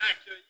côté-là